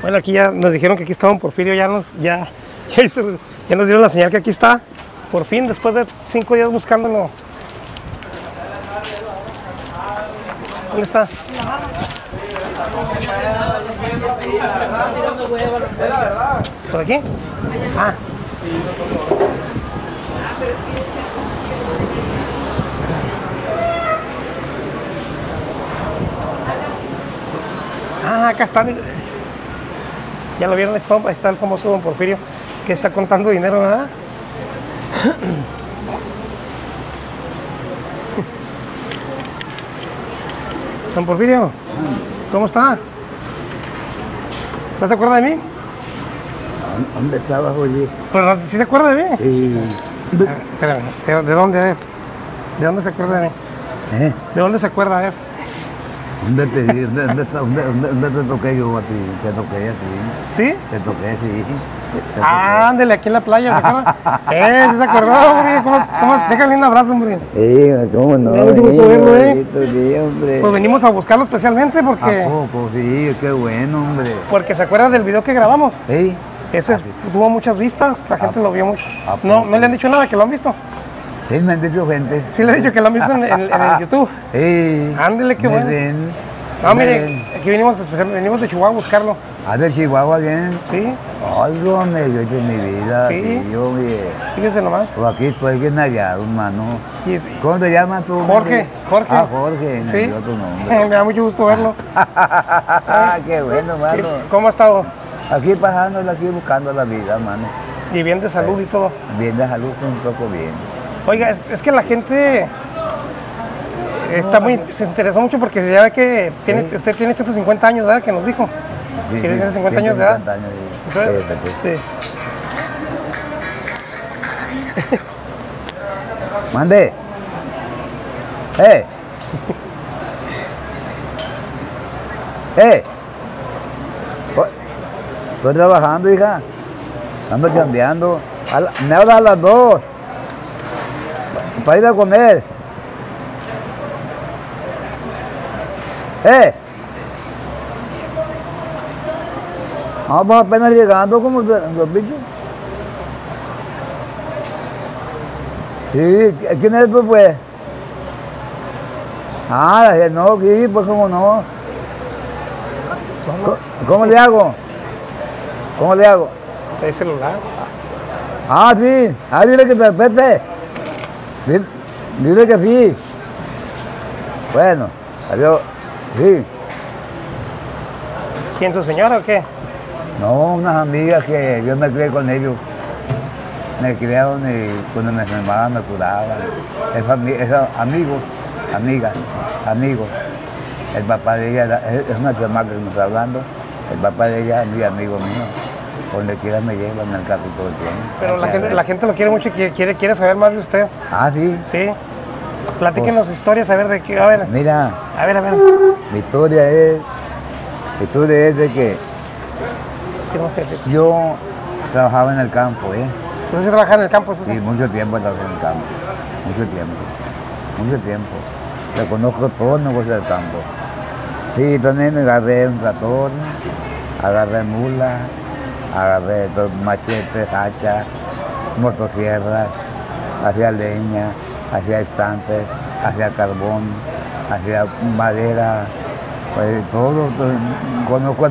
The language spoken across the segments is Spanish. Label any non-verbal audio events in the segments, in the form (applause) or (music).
Bueno, aquí ya nos dijeron que aquí estaba don Porfirio, ya nos, ya, (laughs) ya, hizo- ya nos dieron la señal que aquí está. Por fin, después de cinco días buscándolo. ¿Dónde está? ¿Por aquí? Ah. Ah, acá está. Ya lo vieron, ahí está el famoso don Porfirio, que está contando dinero, ¿verdad? (coughs) Don Porfirio, ¿cómo está? ¿No se acuerda de mí? ¿Dónde estabas, oye? Pero ¿sí se acuerda de mí? Sí. Espérame, ¿de, de dónde? A ver. ¿De dónde se acuerda de mí? ¿Eh? ¿De dónde se acuerda? A ver. ¿Dónde te, di- dónde, dónde, dónde, dónde- dónde te toqué yo a ti? Te toqué a ti. ¿Sí? Te toqué, sí. Te toqué. Ah, ándele, aquí en la playa, ¿se acuerda? (laughs) eh, se acordó, hombre. ¿Cómo, cómo? Déjale un abrazo, hombre. Sí, ¿cómo no? Mucho gusto verlo, ¿eh? hombre. Pues venimos a buscarlo especialmente porque, ¿A poco? Sí, qué bueno, hombre. porque se acuerda del video que grabamos. ¿Sí? Ese tuvo muchas vistas, la gente lo vio mucho. ¿A No, no le han dicho nada que lo han visto. Sí, me han dicho gente. Sí le he dicho que lo han visto en, en- en el (laughs) YouTube. Sí. Ándele, qué Me bueno. ven. No, Me mire, ven. aquí venimos, especialmente- venimos de Chihuahua a buscarlo. ¿Ah, de Chihuahua bien? Sí, Ay, hombre, yo de mi vida. Sí. Yo, oye. fíjese nomás. Pues aquí estoy bien hallado, hermano. ¿Cómo te llamas tú? Jorge, Jorge. Ah, Jorge, me Sí. dio tu nombre. (laughs) Me da mucho gusto verlo. (laughs) Qué bueno, hermano. ¿Cómo ha estado? Aquí pasándola, aquí buscando la vida, hermano. Y bien de salud y todo. Bien de salud, un poco bien. Oiga, es, es que la gente está muy, se interesó mucho porque ya ve que tiene, Sí. usted tiene 150 años, ¿verdad? Que nos dijo. Sí, Que sí, tiene 50 años de edad. 150 años de Entonces, edad. Sí, sí. (laughs) Mande. ¡Eh! (laughs) ¡Eh! Estoy trabajando, hija. Ando chambeando. Me habla a las dos. Para ir a comer. ¡Eh! Vamos apenas llegando como los bichos. Sí, ¿quién es tú pues? Ah, la- no, sí, pues cómo no. ¿Cómo, cómo le hago? ¿Cómo le hago? El celular. Ah, sí. Ah, dile que te respete. Dile, que sí. Bueno, adiós. Sí. ¿Quién, su señora o qué? No, unas amigas que yo me crié con ellos. Me criaron y cuando me enfermaban me curaban. Es, fami- es amigos, amigas, amigos. El papá de ella era- es, una chamaca que me está hablando. El papá de ella es mi amigo mío. Donde quiera me lleva, me encanta todo el tiempo. Pero la gente, la gente lo quiere mucho y quiere, saber más de usted. Ah, sí. Sí. Platíquenos historias, a ver de qué. A ver, Mira, a ver, a ver. mi historia es, mi historia es de que yo trabajaba en el campo, ¿eh? Usted se trabaja en el campo, eso sí. Mucho tiempo he trabajado en el campo. Mucho tiempo. Mucho tiempo. Le conozco todos los negocios del campo. Sí, también me agarré un tractor, agarré mula, agarré to- machete, hacha, motosierra, hacía leña, hacía estantes, hacía carbón, hacía madera, pues todo. todo. Conozco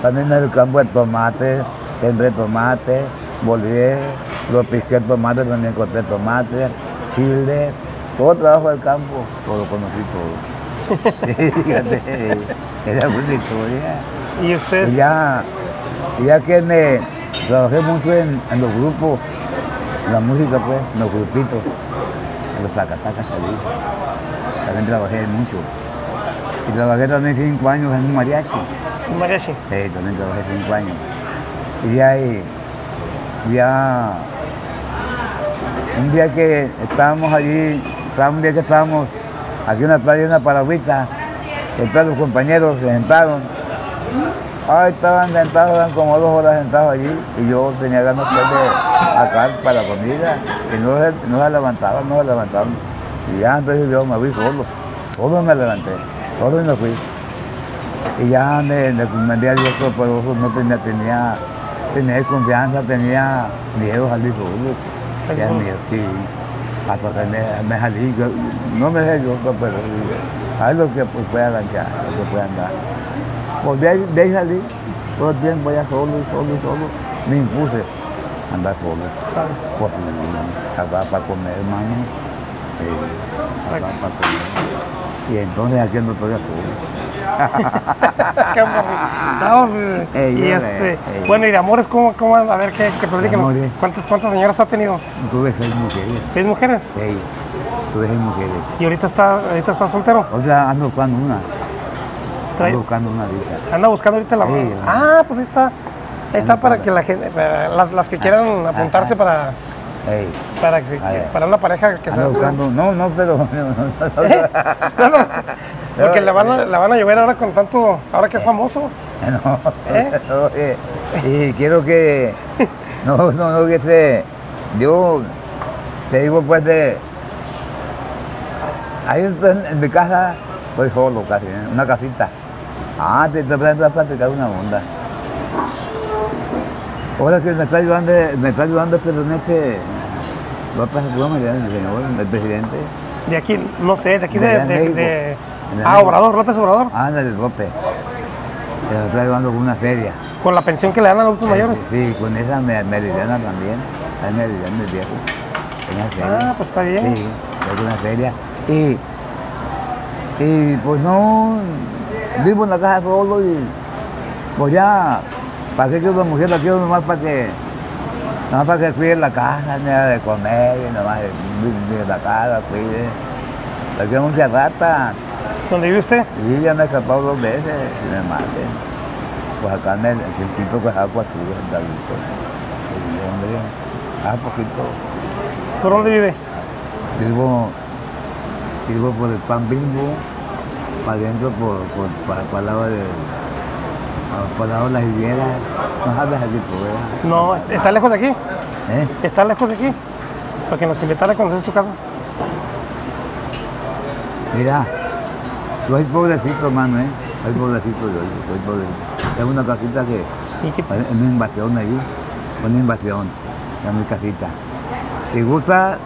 también en el campo el tomate, sembré tomate, volví, lo pisqué tomate, también corté tomate, chile, todo trabajo del campo, todo conocí todo. (laughs) (laughs) Fíjate, era buena historia. Y usted, Y ya, y ya que me trabajé mucho en, en los grupos, en la música pues, en los grupitos, en los tacatacas salí. También trabajé mucho. Y trabajé también cinco años en un mariachi. un mariachi. Sí, también trabajé cinco años. Y ya, ahí, ya, un día que estábamos allí, un día que estábamos aquí en la playa, en una paragüita, entraron los compañeros, se sentaron. Ay, estaban sentados, eran como dos horas sentados allí, y yo tenía ganas pues, de sacar para la comida, y no se, no se levantaban, no se levantaban. Y ya entonces yo me fui solo, solo me levanté, solo me fui. Y ya me, me, di a Dios Todopoderoso, no tenía, tenía, tenía desconfianza, tenía miedo a salir solo. No. miedo, sí. Hasta que me, me salí, yo- no me dejé yo, pero hay lo que pues, pueda lo que pueda andar. Pues salí, todo el tiempo ya solo, solo, solo. Me impuse a andar solo. Pues acá para comer, hermano. eh, acá para comer. Y entonces aquí ando todavía solo. (laughs) No, y este, bueno, y de amores, ¿cómo, cómo? A ver, ¿qué, qué platícanos? ¿Cuántas, ¿Cuántas señoras ha tenido? Tuve seis mujeres. ¿Seis mujeres? Seis. Tuve seis mujeres. ¿Y ahorita está, ahorita está soltero? Otra ando buscando una. Ando buscando una dicha. Anda buscando ahorita la... Sí, ah, pues ahí está. Ahí está para que la gente, para las, las que quieran apuntarse ajá. para, para, que- para una pareja que ando buscando. No, no, pero. (laughs) (laughs) No, no, porque la van, a, la van a llover ahora con tanto, ahora que es famoso. (laughs) No, ¿Eh? oye, y quiero que, no, no, no, que se, yo te digo pues de, ahí en, en mi casa, estoy solo casi, ¿eh? una casita. Ah, te voy a platicar una onda. Ahora que me está ayudando, me está ayudando este Ernesto López Gómez, el señor, el presidente. De aquí, no sé, de aquí de... De de, México. de- De ah. Obrador, López Obrador. Ándale, López. Se lo está llevando con una feria. Con la pensión que le dan a los adultos mayores. Sí, con esa me- meridiana también. Es meridiana el viejo. La feria. Ah, pues está bien. Sí, es una feria. Y, y pues no, vivo en la casa solo y pues ya, ¿para qué quiero una mujer? La quiero nomás para que, nomás para que cuide la casa, me de comer, y nomás cuide la casa, cuide. La quiero mucha rata. ¿Dónde vive usted? Y ya me he escapado dos veces y me maten. Pues acá en el circuito que agua suya, en Davidito. Y yo, hombre, hace poquito ¿Por dónde vive? vivo, vivo por el pan bimbo, para adentro, por, por, para, para el lado de, el lado de las higueras. No sabes aquí, pues, No, ¿está lejos de aquí? ¿eh? ¿Está lejos de aquí? Para que nos invitara a conocer su casa. Mira, soy pobrecito, hermano, ¿eh? Soy pobrecito yo, soy pobrecito. Tengo una casita que ¿Y qué- Es una invasión allí, una invasión en mi casita. Si gusta,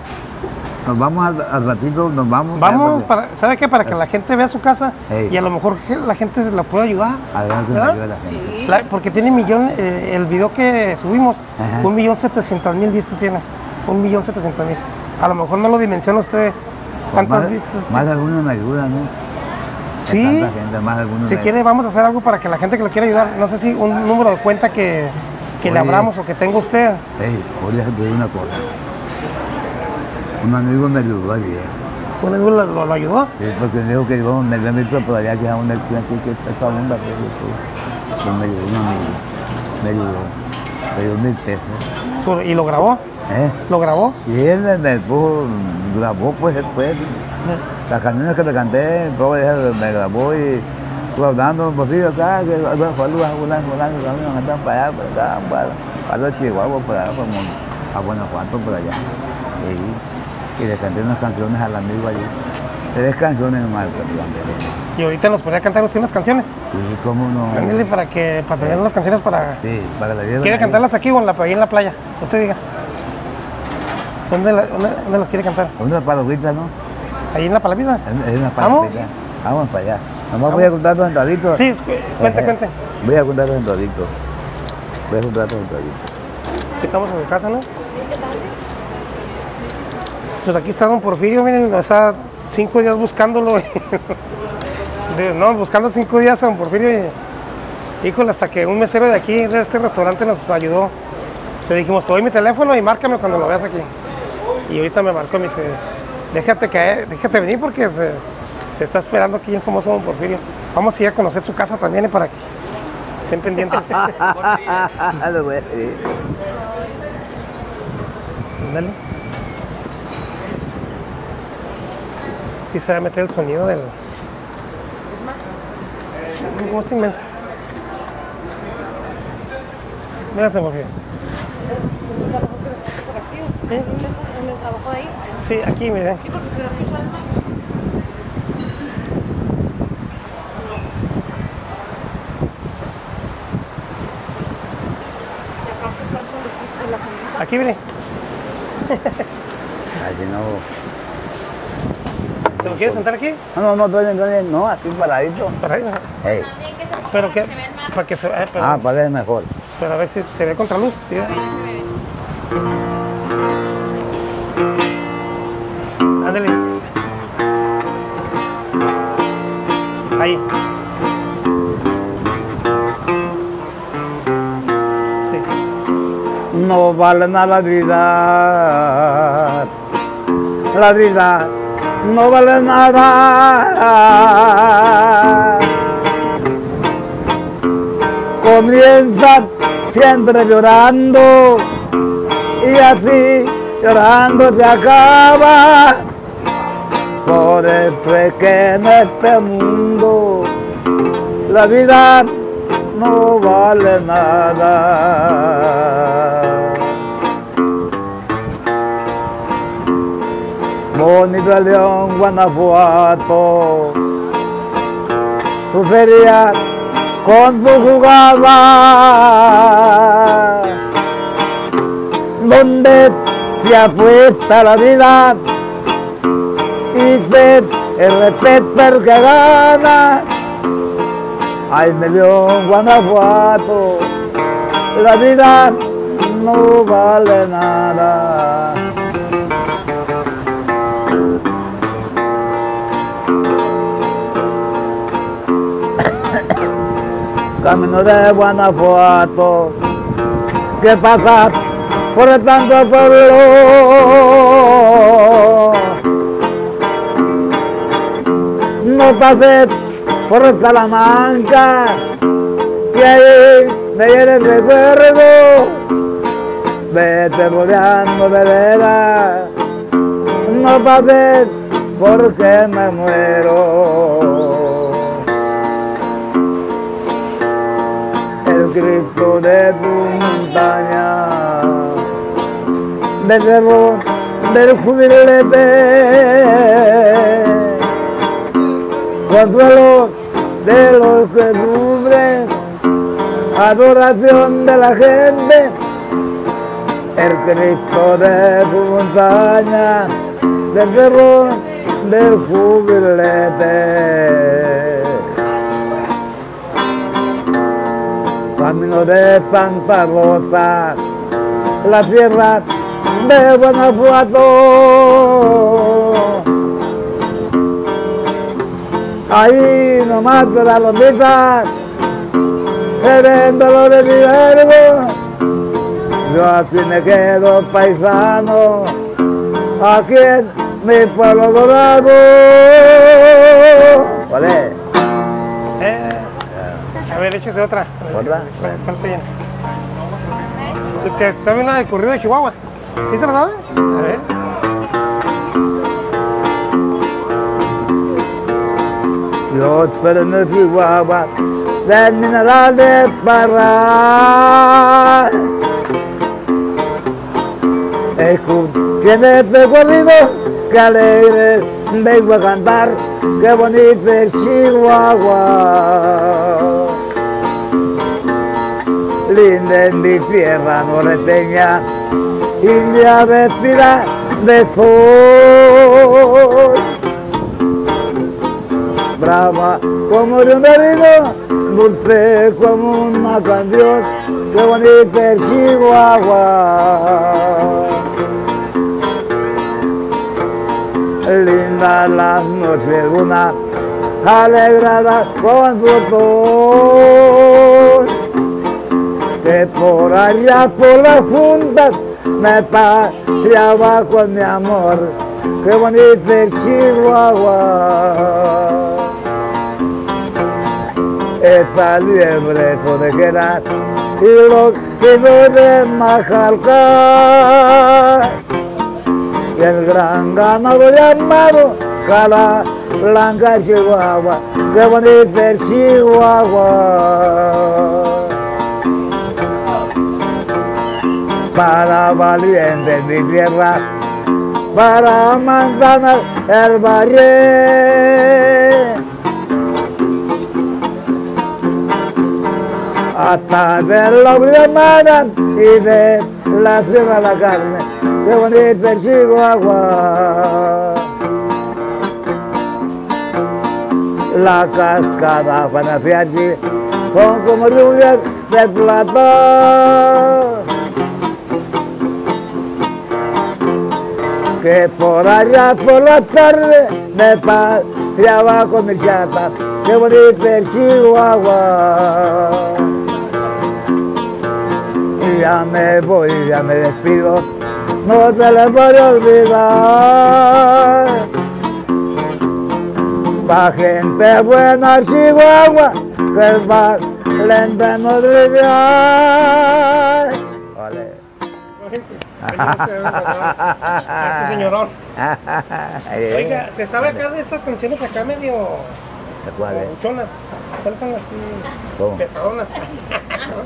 nos vamos al, al ratito, nos vamos. Vamos, para, ¿sabe qué? Para que la gente vea su casa y a lo mejor la gente se la puede ayudar. porque- Adelante, ¿verdad? ayuda la gente. La- porque tiene millón, eh, el video que subimos, Ajá. un millón setecientos mil vistas tiene. Un millón setecientos mil. A lo mejor no lo dimensiona usted Pues tantas más, vistas. más de algunos me ayudan, ¿no? Sí. Tanta gente, más de algunos Si quiere, vamos a hacer algo para que la gente que lo quiera ayudar, no sé si un número de cuenta que, que le abramos o que tenga usted. Ey, podría decir una cosa. Un amigo me ayudó. Un amigo lo, lo- lo ayudó. Sí, porque dijo que yo me visto por allá que a una aquí que esta onda yo pues me ayudó un amigo. Me ayudó. Me dio mil pesos. Y lo grabó. ¿Eh? Lo grabó. Y él me, me puso, grabó pues después. Las canciones que le canté, todo eso me grabó y estuve hablando un poquito acá, que bueno, a fulano, fulano, fulano, andan para allá, para acá, para, para Chihuahua, por allá, como a Guanajuato, por allá. Y, y le canté unas canciones al amigo allí. Tres canciones canté. Y ahorita nos podría cantar usted unas canciones. Y cómo no. Para que para tener unas canciones para. Sí, para la dieran ¿Quiere ahí. cantarlas aquí o en la, ahí en la playa? Usted diga. ¿Dónde, la- dónde, dónde las quiere cantar? Una palomita, ¿no? ¿Ahí en la? Es es una ¿Vamos? palomita. Vamos para allá. Nomás voy a contar dos entraditos. Sí, cu- cuente, cuente. Voy a contar dos entraditos. Voy a contar dos entraditos. Estamos en su casa, ¿no? Pues aquí está don Porfirio, miren, está cinco días buscándolo. De- no, buscando cinco días a don Porfirio y, híjole, hasta que un mesero de aquí, de este restaurante, nos ayudó. Le dijimos, te doy mi teléfono y márcame cuando lo veas aquí. Y ahorita me marcó y me dice, déjate caer, déjate venir porque se, te está esperando aquí el famoso don Porfirio. Vamos a ir a conocer su casa también y para que estén pendientes. (laughs) Lo sí se va a meter el sonido del... ¿Cómo está inmensa? Gracias, Jorge. ¿Eh? ¿En el trabajo de ahí? Sí, aquí, miren. Aquí, miren. Allí no... ¿Te lo quieres sentar aquí? No, no, no, no, no, no, así paradito. Para ahí. Hey. Pero que, para que se vea, pero, Ah, para ver mejor. pero a ver si se ve contra luz. ¿sí? Ándale. Ahí. Sí. No vale nada la vida. La vida no vale nada. Comienza siempre llorando y así llorando se acaba. Por eso es que en este mundo la vida no vale nada. Bonito de León, Guanajuato, su feria con su jugada, donde se apuesta la vida y se el respeto el que gana. Ay, mi León, Guanajuato, la vida no vale nada. Camino de Guanajuato, que pasa por el tanto pueblo. No pases por Salamanca, que ahí me viene el recuerdo. Vete rodeando vereda, no pases porque me muero. Grito de montaña, del cerro del jubilete. Consuelo de los que sufren, adoración de la gente, el Cristo de tu montaña, del cerro del jubilete. Camino de Santa Rosa, la tierra de Guanajuato. Ahí nomás de la lomita, que ven dolores de vergo. Yo aquí me quedo paisano, aquí en mi pueblo dorado. Vale, ver, échese otra. ¿Otra? ¿Cuál- cuál te sabe una del corrido de Chihuahua? ¿Sí se lo sabe? A ver. Los frenos Chihuahua, de mineral de Parra. Escuchen este corrido, que alegre vengo a cantar, qué bonito es Chihuahua. Linda en mi tierra norteña, india vestida de sol brava como de un marido, dulce como una canción, qué bonita es Chihuahua. Linda las noches luna, alegrada con su ton, que por allá por las juntas me paseaba con mi amor, qué bonita es Chihuahua. Esta liebre quedar y los pinos de Majalca y el gran ganado llamado Cala Blanca Chihuahua, qué bonita es Chihuahua. Para valientes mi tierra, para manzanas el valle. hasta de la hermana y de la cima la carne, qué bonito el Chihuahua. La cascada allí con como lluvias de plata. Que por allá por la tarde me paseaba con mi chata, qué bonito el Chihuahua. Ya me voy, ya me despido, no te le voy a olvidar. Pa' gente buena Chihuahua, que es más lenta no olvidar. Este señorón. Oiga, ¿se sabe acá de esas canciones acá medio ¿De cuáles? Chonas. ¿Cuáles son las ¿Cómo? pesadonas?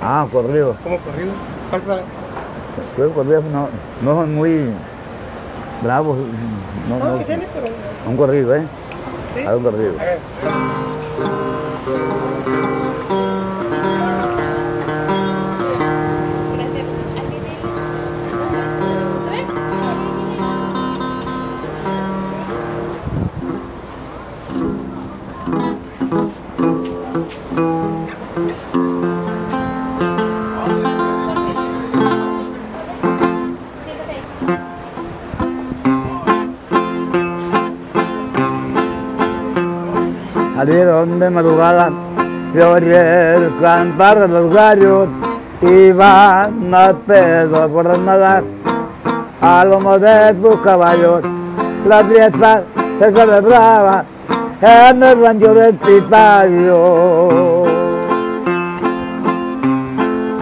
Ah, corrido. ¿Cómo corridos? ¿Cuáles son? Los corridos no, no son muy bravos. No, No, no, tiene, pero... un corrido, ¿eh? ¿sí? Un corrido. A ver. Salieron de madrugada de oye el cantar de los gallos iban a pedo por nadar a lomo de tus caballos. La fiesta se celebraba en el rancho del Pitayo.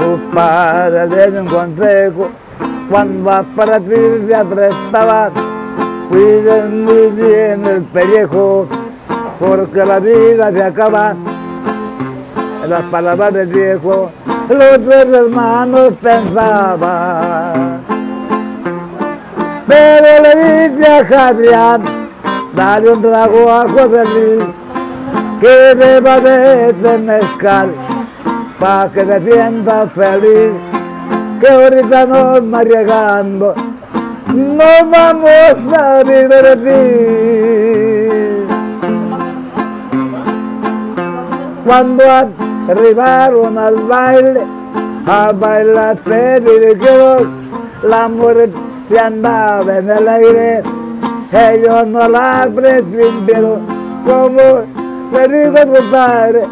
Tu padre le dio un consejo cuando a para ti se aprestaba. Cuiden muy bien el pellejo porque la vida se acaba. En las palabras del viejo, los tres hermanos pensaban. Pero le dice a Javier, dale un trago a José Luis, que beba de este mezcal, pa' que te sientas feliz, que ahorita nos va llegando, nos vamos a divertir. Cuando arribaron al baile, a bailar feliz la muerte andaba en el aire, ellos no la presintieron, como le dijo su padre,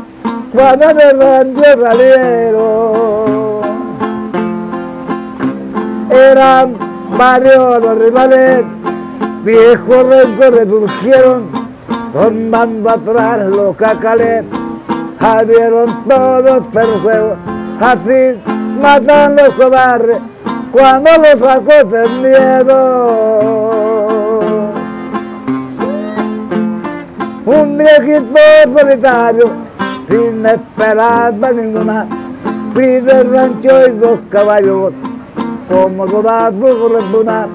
cuando de rancho salieron. Eran varios los rivales, viejos rencores resurgieron, rondando atrás los cacales abrieron todos juego, así matan los cobardes cuando los de miedo. Un viejito solitario, sin esperanza ninguna, pide el rancho y dos caballos, como toda su fortuna,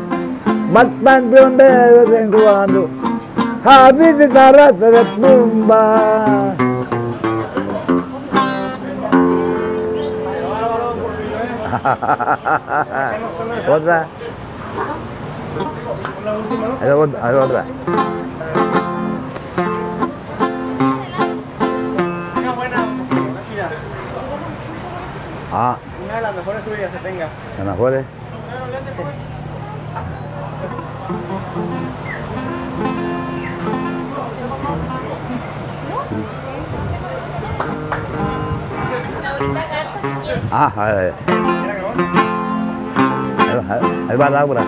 un de vez en cuando, a visitar a de tumba. Otra. Hay otra. Una buena. Ah, Una de las mejores suyas que tenga. ¿las mejores? Ah. Ahí va, Laura.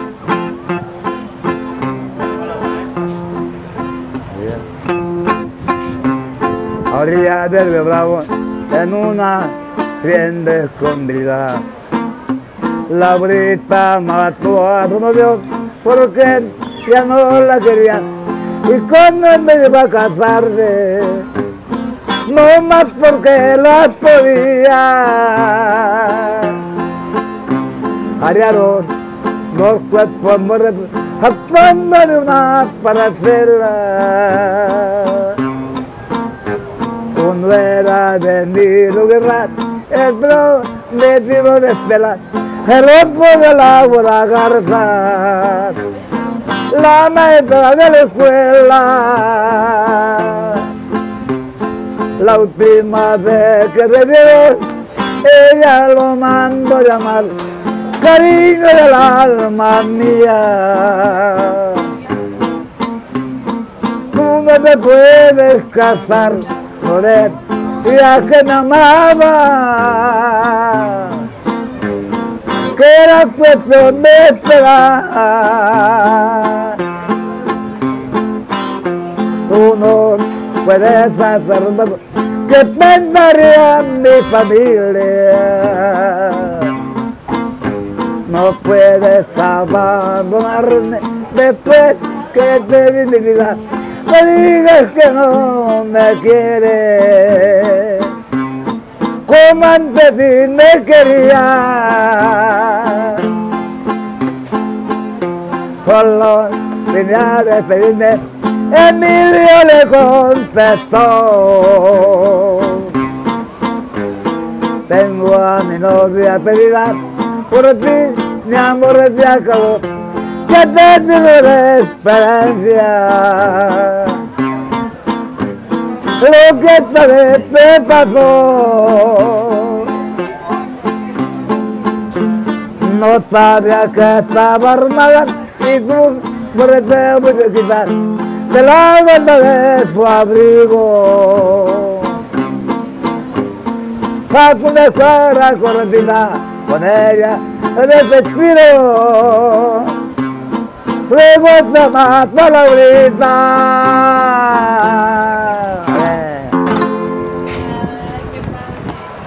A Río Bravo, en una tienda escondida, la brita mató a su novio porque ya no la quería y con él me iba a casarse no más porque la podía. Hallaron dos cuerpos muertos, de una para hacerla. Uno era de Milo Guerra, el prometido de esperar, el del agua, la garza, la maestra de la escuela. La última vez que vio, ella lo mandó llamar, cariño del alma mía. Tú no te puedes casar con él, ya que me amaba, que era cuestión de esperar. Tú no puedes hacer nada que pensaría mi familia. No puedes abandonarme después que te di mi vida. Me digas que no me quieres, como antes sí me quería. Solo vine a despedirme, Emilio le contestó. Tengo a mi novia pedida, por ti mi amor se acabó, que te tengo de esperanza. Lo que esta vez te pasó, no sabía que estaba armada y tú por el tiempo de quitar de la guarda de su abrigo. Saco una escuela correctina con ella respiro. Mató la brisa.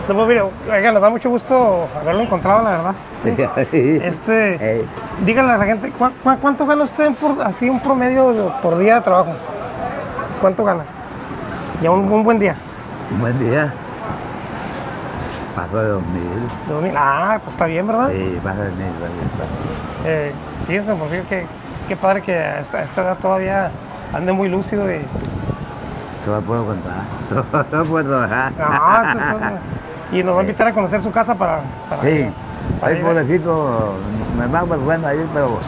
Don Porfirio, oiga, nos da mucho gusto haberlo encontrado, la verdad. (laughs) Este, díganle a la gente, ¿cu- cu- cuánto gana usted por, así un promedio de- por día de trabajo? ¿Cuánto gana? Ya un, un buen día. un buen día. Pasó de dos mil. De dos mil. Ah, pues está bien, ¿verdad? Sí, pasó de mil. pasó de mil. Eh, fíjense, don Porfirio, que qué padre que a esta, edad todavía ande muy lúcido y... Solo puedo contar. (laughs) No puedo trabajar. No, eso es una- y nos va a invitar a conocer su casa para... para Sí, para ir- pobrecito, me va vergüenza ahí, pero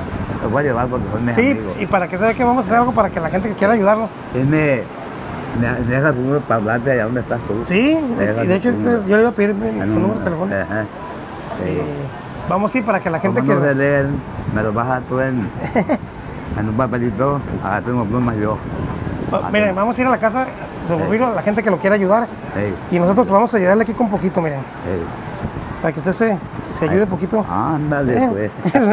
lo voy a llevar porque son mis Sí, amigos. y para que se vea que vamos a hacer algo para que la gente que quiera ayudarlo. Él me, me, deja tu número para hablarte allá donde estás tú. Sí, y de hecho número. yo le iba a pedir mi- El su número telefónico. Ajá. Sí. Y vamos sí para que la gente Como no que... leer, me lo bajas tú en, (laughs) en un papelito, acá tengo plumas yo. Va- Miren, vamos a ir a la casa de Porfirio, la gente que lo quiera ayudar. Ey, Y nosotros vamos a ayudarle aquí con poquito, miren. ey. Para que usted se, se ayude poquito. Ándale, Eh. pues. (laughs)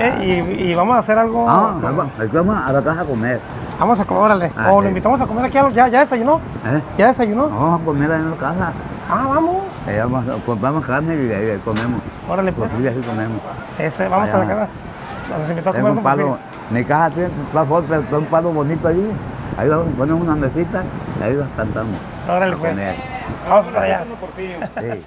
Eh, y, y vamos a hacer algo... Ah, vamos, vamos a la casa a comer. Vamos a comer, órale. Ah, o sí. lo invitamos a comer aquí. a lo- ¿Ya, ya desayunó? ¿Eh? ¿Ya desayunó? Vamos a comer en la casa. Ah, vamos. Eh, vamos, compramos carne y ahí comemos. Órale, pues. Los días sí comemos. Ese, vamos a la casa. Nos invitó a comer un palo, mi casa tiene un palo, pero está un palo bonito allí. Ahí vamos, ponemos una mesita y ahí nos cantamos. Órale, pues. Vamos para allá. Sí.